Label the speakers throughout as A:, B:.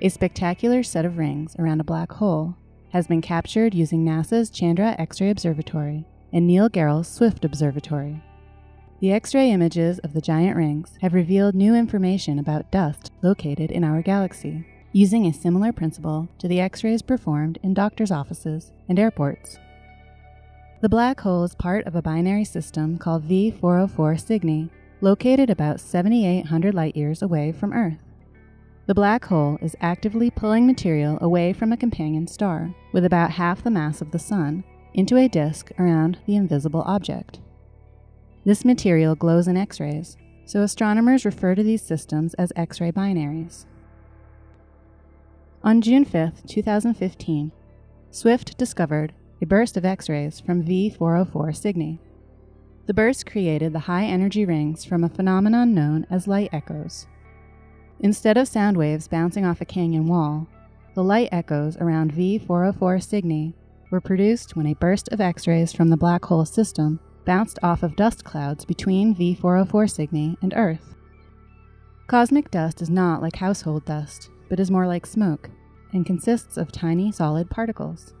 A: A spectacular set of rings around a black hole has been captured using NASA's Chandra X ray Observatory and Neil Gehrels Swift Observatory. The X ray images of the giant rings have revealed new information about dust located in our galaxy, using a similar principle to the X rays performed in doctors' offices and airports. The black hole is part of a binary system called V404 Cygni, located about 7,800 light years away from Earth. The black hole is actively pulling material away from a companion star, with about half the mass of the Sun, into a disk around the invisible object. This material glows in X rays, so astronomers refer to these systems as X ray binaries. On June 5, 2015, Swift discovered a burst of X rays from V404 Cygni. The burst created the high energy rings from a phenomenon known as light echoes. Instead of sound waves bouncing off a canyon wall, the light echoes around V404 Cygni were produced when a burst of X rays from the black hole system bounced off of dust clouds between V404 Cygni and Earth. Cosmic dust is not like household dust, but is more like smoke and consists of tiny solid particles.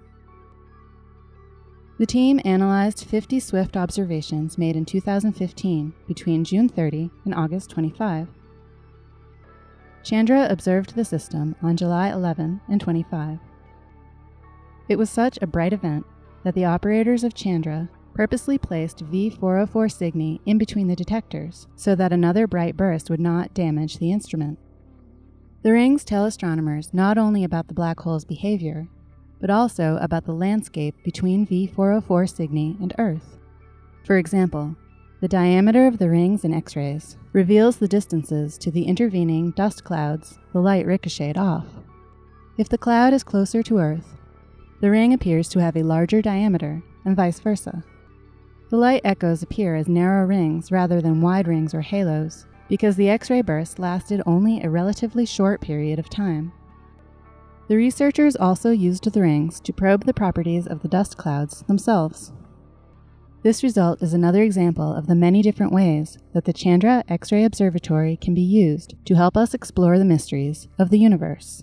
A: The team analyzed 50 Swift observations made in 2015 between June 30 and August 25 Chandra observed the system on July 11 and 25. It was such a bright event that the operators of Chandra purposely placed V404 Cygni in between the detectors so that another bright burst would not damage the instrument. The rings tell astronomers not only about the black hole's behavior, but also about the landscape between V404 Cygni and Earth. For example, the diameter of the rings in X rays reveals the distances to the intervening dust clouds the light ricocheted off. If the cloud is closer to Earth, the ring appears to have a larger diameter, and vice versa. The light echoes appear as narrow rings rather than wide rings or halos because the X ray burst lasted only a relatively short period of time. The researchers also used the rings to probe the properties of the dust clouds themselves. This result is another example of the many different ways that the Chandra X ray Observatory can be used to help us explore the mysteries of the universe.